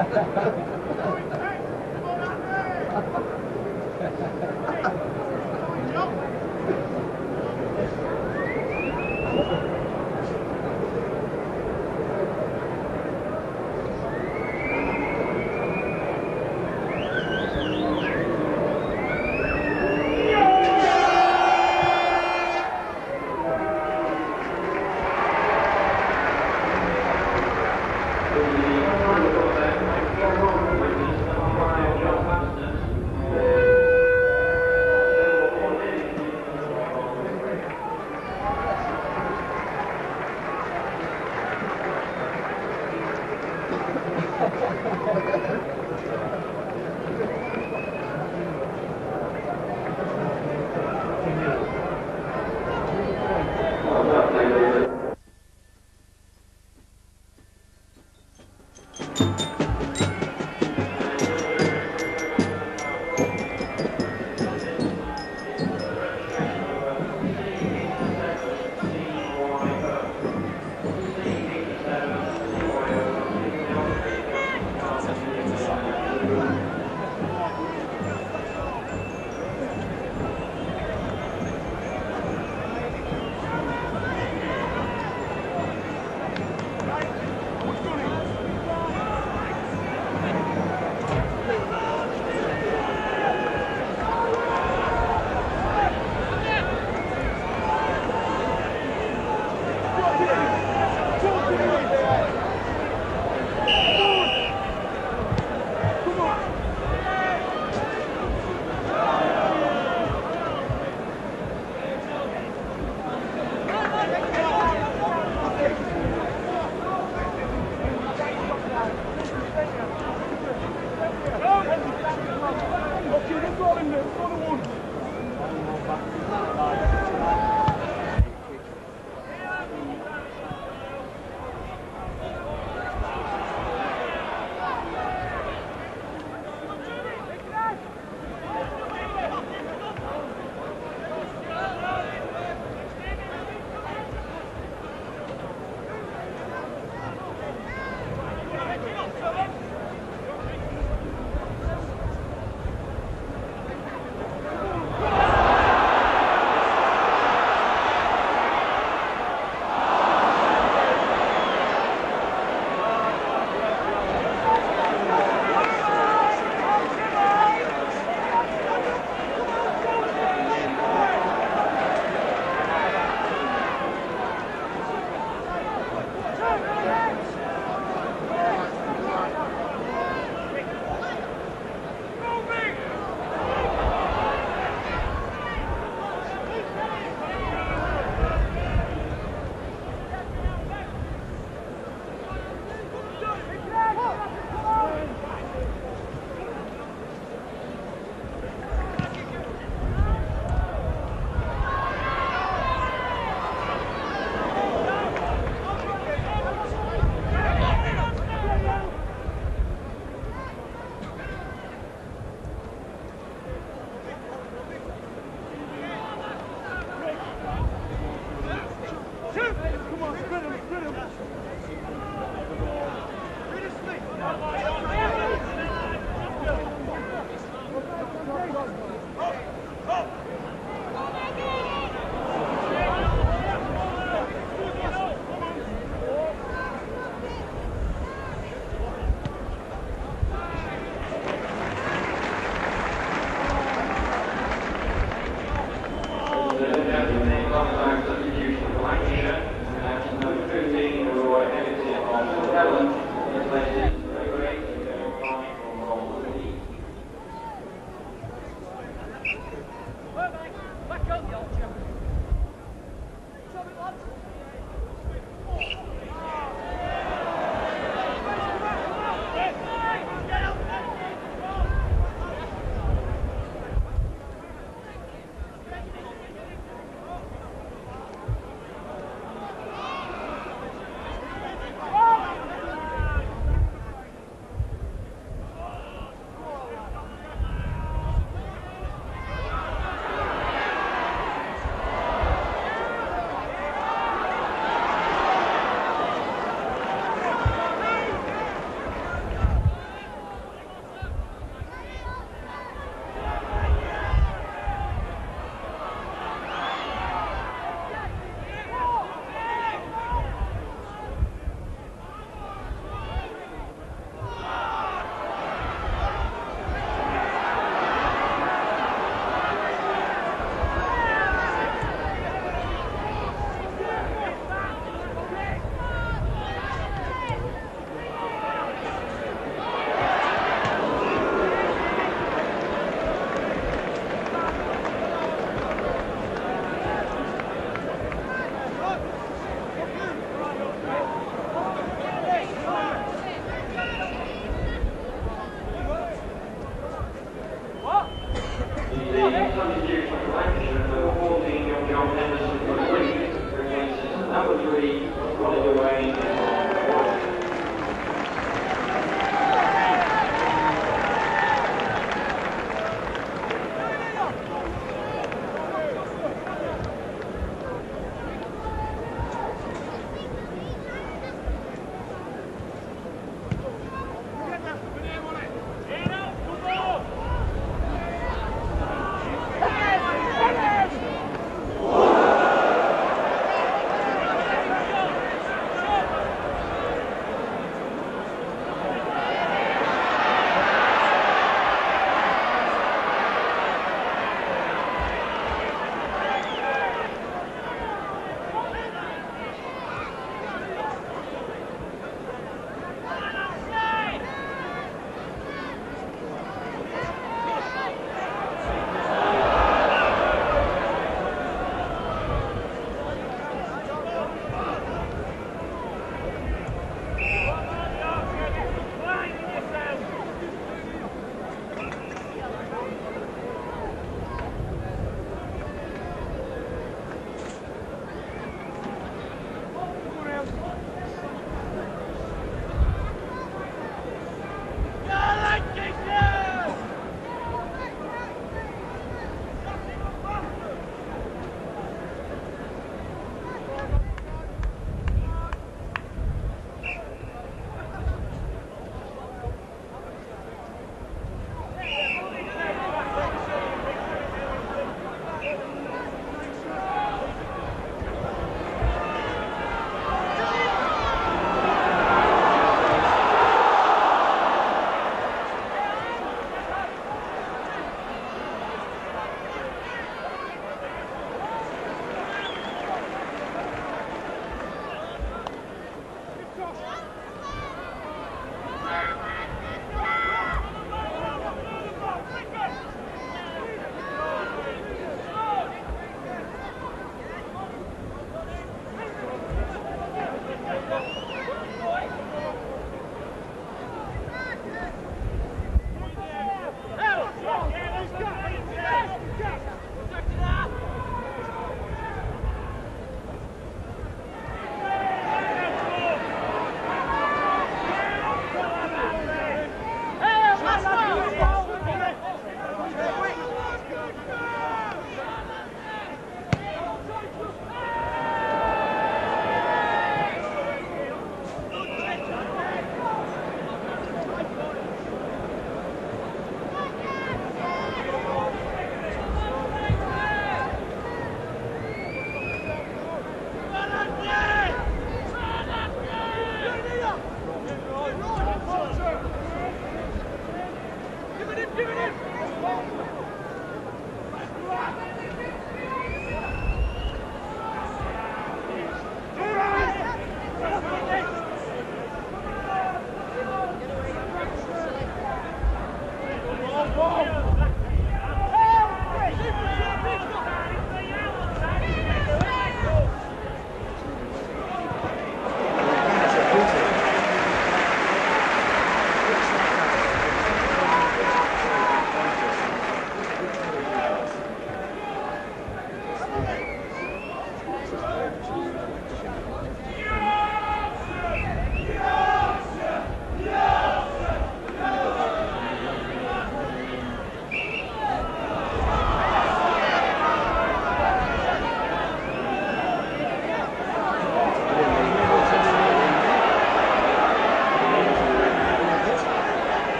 Ha, ha, ha.